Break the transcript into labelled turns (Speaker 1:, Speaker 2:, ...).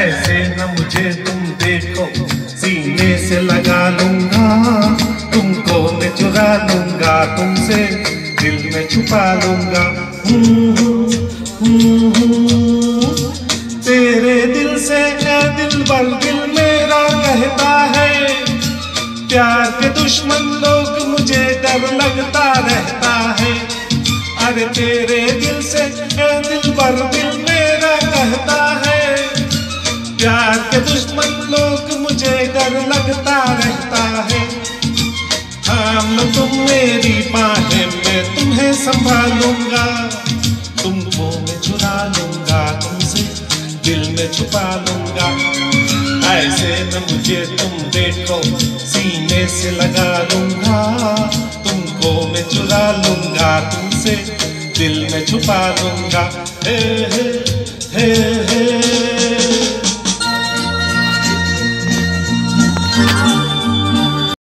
Speaker 1: ऐसे न मुझे तुम देखो, सीने से लगा लूँगा, तुमको मैं चुरा लूँगा, तुमसे दिल में छुपा लूँगा। तेरे दिल से दिल बल दिल मेरा कहता है? प्यार के दुश्मन लोग मुझे डर लगता रहता है। अरे तेरे दिल से दिल भर दिल प्यार के दुश्मन लोग मुझे डर लगता रहता है। लो तुम मेरी बाहें मैं तुम्हें संभालूँगा। तुमको मैं चुरा लूँगा, तुमसे दिल में छुपा लूँगा। ऐसे न मुझे तुम देखो, सीने से लगा लूँगा। तुमको मैं चुरा लूँगा, तुमसे दिल में छुपा लूँगा। हे हे हे हे Thank you.